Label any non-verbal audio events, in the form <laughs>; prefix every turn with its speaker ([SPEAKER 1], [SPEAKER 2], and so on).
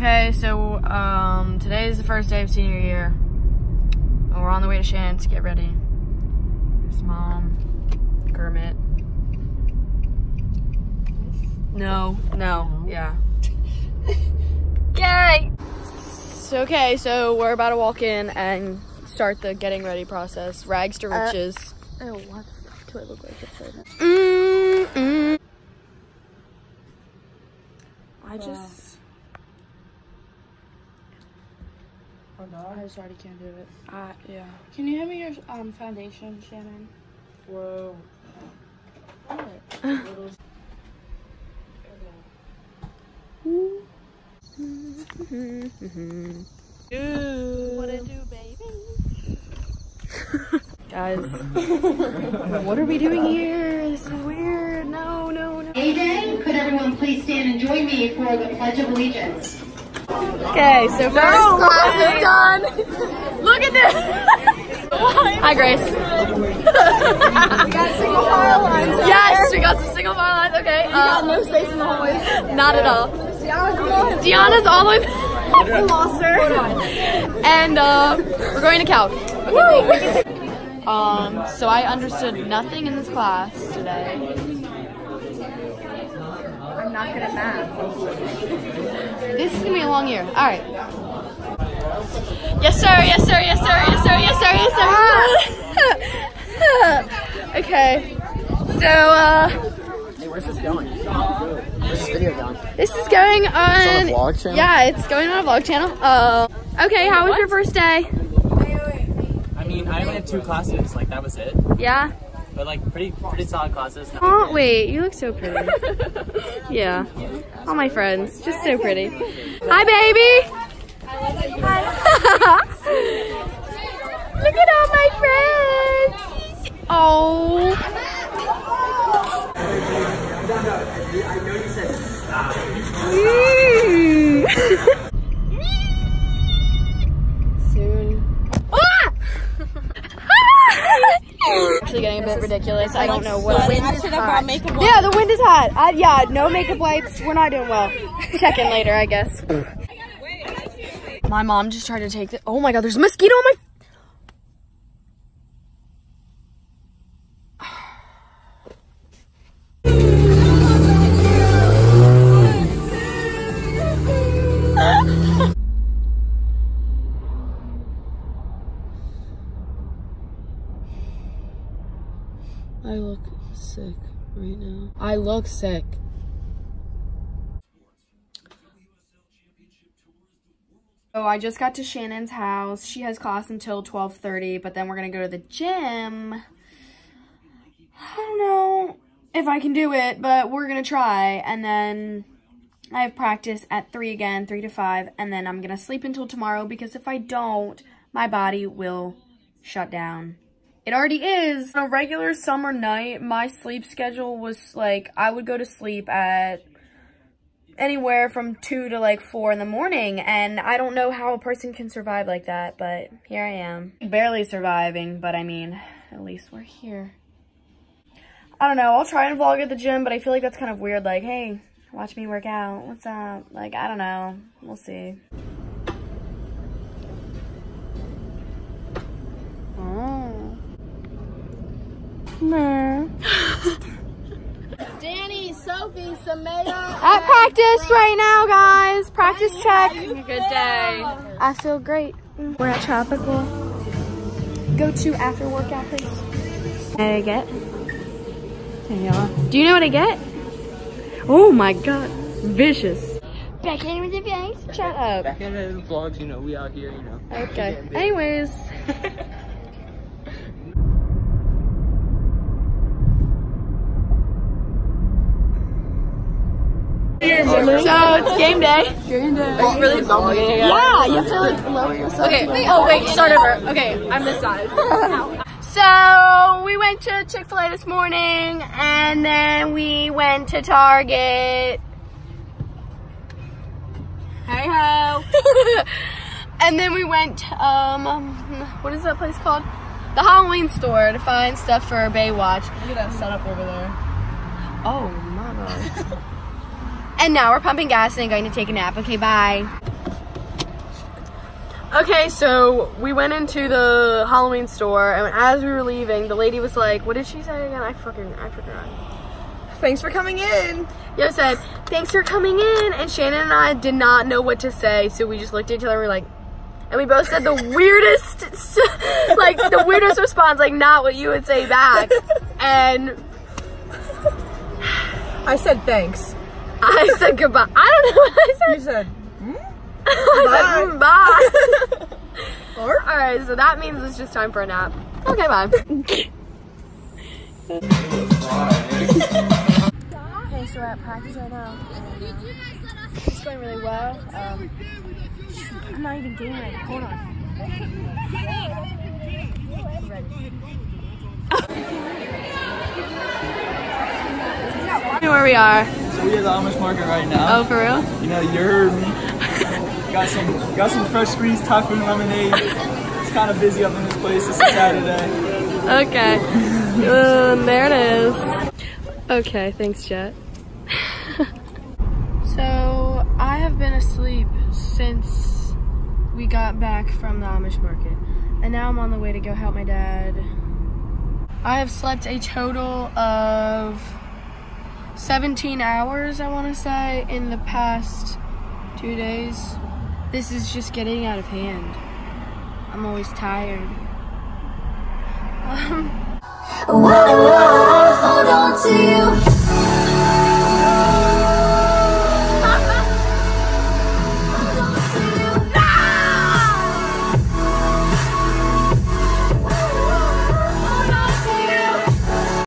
[SPEAKER 1] Okay, so um, today is the first day of senior year. And we're on the way to Shannon to get ready. There's mom, Kermit. No, no, yeah. <laughs> Okay. So, okay, so we're about to walk in and start the getting ready process. Rags to
[SPEAKER 2] Uh,
[SPEAKER 1] riches.
[SPEAKER 2] Oh, what the fuck do I look like?
[SPEAKER 1] Mm, mm. I just,
[SPEAKER 2] I just already can't do it.
[SPEAKER 1] I, yeah.
[SPEAKER 2] Can you hand me your um foundation, Shannon?
[SPEAKER 3] Whoa.
[SPEAKER 2] What <laughs> it do, baby?
[SPEAKER 1] Guys, <laughs> what are we doing here? This is weird. No, no, no.
[SPEAKER 4] AJ, could everyone please stand and join me for the Pledge of Allegiance?
[SPEAKER 1] Okay, so first class is done. Look at this. <laughs> Hi, Grace. we got single file lines. Yes, we got some single file lines. Okay. We got no space in the hallways. Not at all. Deanna's all the way. <laughs> lost her. <laughs> And uh, we're going to count. Um, so I understood nothing in this class today.
[SPEAKER 2] I'm not good at math.
[SPEAKER 1] This is gonna be a long year. All right. Yes, sir. Yes, sir. Yes, sir. Yes, sir. Yes, sir. Yes, sir. <laughs> okay. So, uh,
[SPEAKER 3] Hey, where's this going? Where's this video going?
[SPEAKER 1] this is going on.
[SPEAKER 3] on a vlog channel?
[SPEAKER 1] Yeah, it's going on a vlog channel. Uh, okay. How was your first day?
[SPEAKER 5] I mean, I only had two classes, like that was it.
[SPEAKER 1] Yeah.
[SPEAKER 5] But like pretty pretty solid classes.
[SPEAKER 1] Oh, wait. You look so pretty. <laughs> yeah. All my friends, just so pretty. Hi, baby. Hi. <laughs> look at all my friends. Oh. Actually getting a bit ridiculous. I don't know what.
[SPEAKER 2] I should have brought makeup.
[SPEAKER 1] Yeah, the wind is hot. Uh, yeah, no makeup wipes. We're not doing well. Check in later, I guess. My mom just tried to take the. Oh my god, there's a mosquito on my. I look sick right now. I look sick. So I just got to Shannon's house. She has class until 12:30, but then we're going to go to the gym. I don't know if I can do it, but we're going to try. And then I have practice at 3 again, 3 to 5, and then I'm going to sleep until tomorrow because if I don't, my body will shut down. It already is. On a regular summer night, my sleep schedule was like, I would go to sleep at anywhere from 2 to like 4 in the morning, and I don't know how a person can survive like that, but here I am. Barely surviving, but I mean, at least we're here. I don't know, I'll try and vlog at the gym, but I feel like that's kind of weird, like, hey, watch me work out, what's up? Like, I don't know, we'll see. Oh. Meh. <laughs>
[SPEAKER 2] Danny, Sophie, Samaya.
[SPEAKER 1] At practice right now, guys. Practice check. A good day. I feel great. We're at Tropical. Go to after workout place. What did I get? Do you know what I get? Oh my god. Vicious. Back in with the face. Shut up.
[SPEAKER 3] Back in the vlogs, you know, we out here, you know.
[SPEAKER 1] Okay. Anyways. <laughs> So it's game day. Game day. Are you really vlogging? Yeah, you have to like lower yourself. Okay. Oh wait, start over. Okay, I'm this side. <laughs> so we went to Chick Fil A this morning, and then we went to Target. Hey ho. <laughs> and then we went. Um, what is that place called? The Halloween store to find stuff for Baywatch.
[SPEAKER 2] Look at that setup over there.
[SPEAKER 1] Oh my god. <laughs> and now we're pumping gas and going to take a nap. Okay, bye. Okay, so we went into the Halloween store, and as we were leaving, the lady was like, "What did she say again? I fucking I forgot."
[SPEAKER 2] Thanks for coming in.
[SPEAKER 1] Yo said, "Thanks for coming in," and Shannon and I did not know what to say, so we just looked at each other and we were like, and we both said the <laughs> weirdest, like the weirdest response, like not what you would say back, <laughs> and
[SPEAKER 2] I said thanks.
[SPEAKER 1] I said goodbye. I don't know what I said.
[SPEAKER 2] You said
[SPEAKER 1] I said, "Mm, bye.
[SPEAKER 2] Or?
[SPEAKER 1] All right, so that means it's just time for a nap. Okay, bye. okay, so we're at practice right now. It's going really well. Um, I'm not even getting ready. Hold on. Ready. Where we are.
[SPEAKER 6] So we at the Amish market right now.
[SPEAKER 1] Oh, for real?
[SPEAKER 6] You know, you heard me. got some got some fresh squeezed typhoon lemonade. It's kind of busy up in this place. It's a Saturday.
[SPEAKER 1] Okay. Um, <laughs> there it is. Okay, thanks, Jet. <laughs> so, I have been asleep since we got back from the Amish market. And now I'm on the way to go help my dad. I have slept a total of 17 hours, I want to say, in the past two days. This is just getting out of hand. I'm always tired. Um,
[SPEAKER 7] Whoa, whoa,